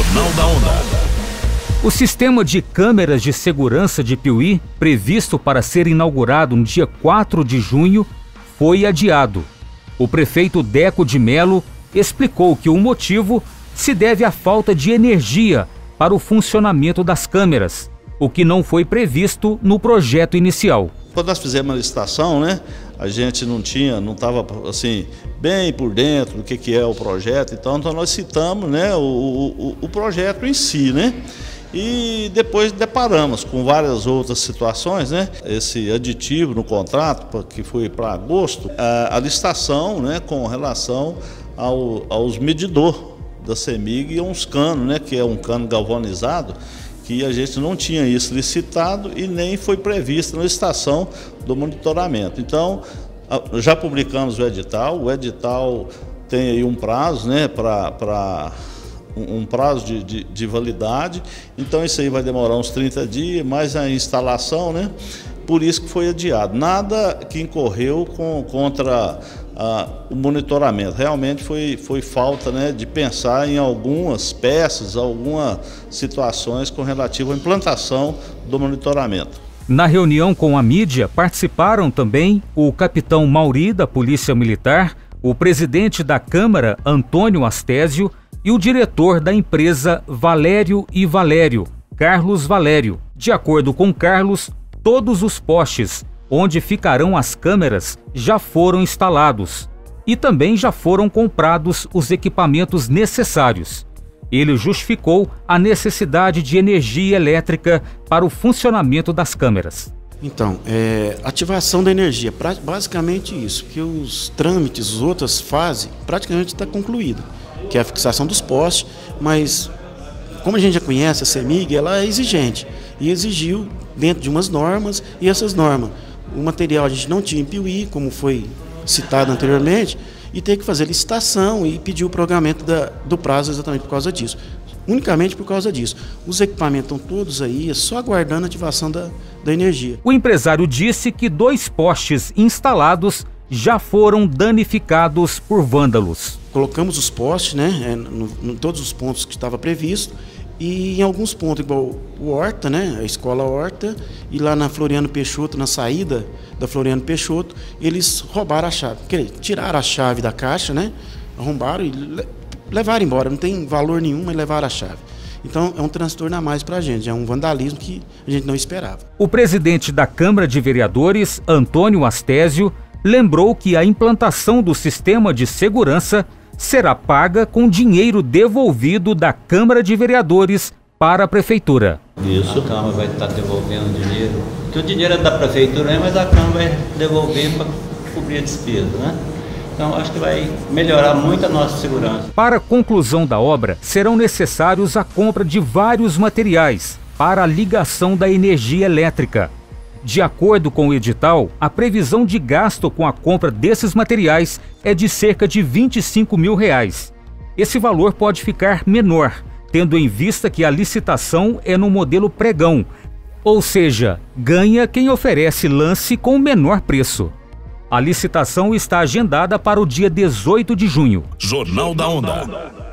Jornal da Onda. O sistema de câmeras de segurança de Piuí, previsto para ser inaugurado no dia 4 de junho, foi adiado. O prefeito Deco de Melo explicou que o motivo se deve à falta de energia para o funcionamento das câmeras, o que não foi previsto no projeto inicial. Quando nós fizemos a licitação, né, a gente não tinha, não estava assim, bem por dentro do que, que é o projeto, então, então nós citamos né, o, o, o projeto em si, né? E depois deparamos com várias outras situações, né? Esse aditivo no contrato, que foi para agosto, a, a, licitação né, com relação ao, aos medidores da CEMIG e uns canos, né, que é um cano galvanizado, que a gente não tinha isso licitado e nem foi previsto na licitação do monitoramento. Então, já publicamos o edital, o edital tem aí um prazo né, para um prazo de, de, de, validade, então isso aí vai demorar uns 30 dias, mais a instalação, né? Por isso que foi adiado. Nada que incorreu com, contra ah, o monitoramento. Realmente foi, foi falta né, de pensar em algumas peças, algumas situações com relativo à implantação do monitoramento. Na reunião com a mídia participaram também o capitão Mauri, da Polícia Militar, o presidente da Câmara, Antônio Astésio, e o diretor da empresa Valério e Valério, Carlos Valério. De acordo com Carlos, todos os postes onde ficarão as câmeras já foram instalados e também já foram comprados os equipamentos necessários. Ele justificou a necessidade de energia elétrica para o funcionamento das câmeras. Então, é, ativação da energia, basicamente isso, que os trâmites, as outras fases, praticamente está concluído, que é a fixação dos postes, mas como a gente já conhece a CEMIG, ela é exigente e exigiu dentro de umas normas e essas normas o material a gente não tinha em Piuí, como foi citado anteriormente, e ter que fazer licitação e pedir o prorrogamento da, do prazo exatamente por causa disso. Unicamente por causa disso. Os equipamentos estão todos aí, é só aguardando a ativação da, da energia. O empresário disse que dois postes instalados já foram danificados por vândalos. Colocamos os postes, né, em todos os pontos que estava previsto, e em alguns pontos, igual o Horta, né, a escola Horta, e lá na Floriano Peixoto, na saída da Floriano Peixoto, eles roubaram a chave. Quer dizer, tiraram a chave da caixa, né, arrombaram e levaram embora. Não tem valor nenhum, mas levaram a chave. Então é um transtorno a mais para a gente, é um vandalismo que a gente não esperava. O presidente da Câmara de Vereadores, Antônio Astésio, lembrou que a implantação do sistema de segurança será paga com dinheiro devolvido da Câmara de Vereadores para a Prefeitura. Isso. A Câmara vai estar devolvendo dinheiro, que o dinheiro é da Prefeitura, né, mas a Câmara vai devolver para cobrir a despesa, né? Então, acho que vai melhorar muito a nossa segurança. Para a conclusão da obra, serão necessários a compra de vários materiais para a ligação da energia elétrica, de acordo com o edital, a previsão de gasto com a compra desses materiais é de cerca de 25 mil reais. Esse valor pode ficar menor, tendo em vista que a licitação é no modelo pregão, ou seja, ganha quem oferece lance com menor preço. A licitação está agendada para o dia 18 de junho. Jornal da Onda.